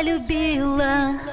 любила.